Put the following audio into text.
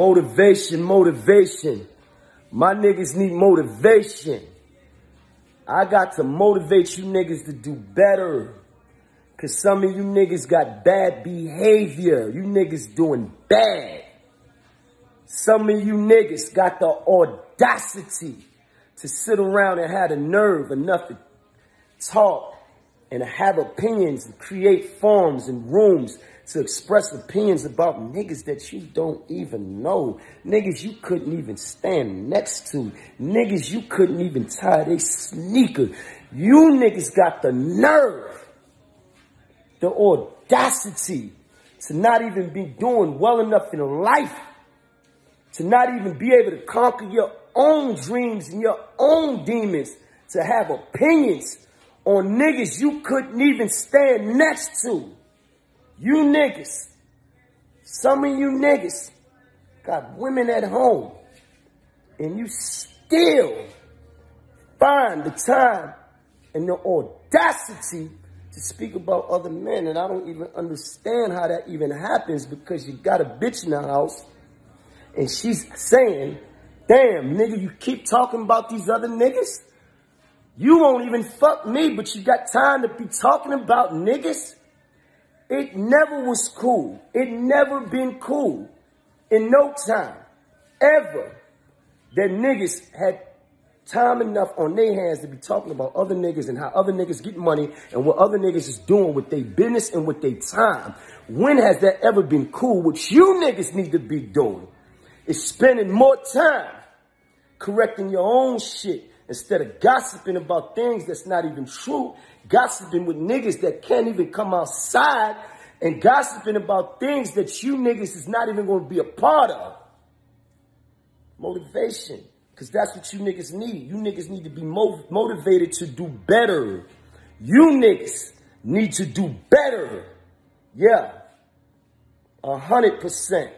Motivation, motivation. My niggas need motivation. I got to motivate you niggas to do better. Cause some of you niggas got bad behavior. You niggas doing bad. Some of you niggas got the audacity to sit around and have the nerve enough to talk and have opinions and create forums and rooms to express opinions about niggas that you don't even know. Niggas you couldn't even stand next to. Niggas you couldn't even tie their sneaker. You niggas got the nerve, the audacity to not even be doing well enough in life, to not even be able to conquer your own dreams and your own demons, to have opinions on niggas you couldn't even stand next to. You niggas, some of you niggas got women at home and you still find the time and the audacity to speak about other men. And I don't even understand how that even happens because you got a bitch in the house and she's saying, damn, nigga, you keep talking about these other niggas? You won't even fuck me, but you got time to be talking about niggas? It never was cool. It never been cool in no time, ever, that niggas had time enough on their hands to be talking about other niggas and how other niggas get money and what other niggas is doing with their business and with their time. When has that ever been cool? What you niggas need to be doing is spending more time correcting your own shit Instead of gossiping about things that's not even true, gossiping with niggas that can't even come outside, and gossiping about things that you niggas is not even going to be a part of. Motivation. Because that's what you niggas need. You niggas need to be motivated to do better. You niggas need to do better. Yeah. A hundred percent.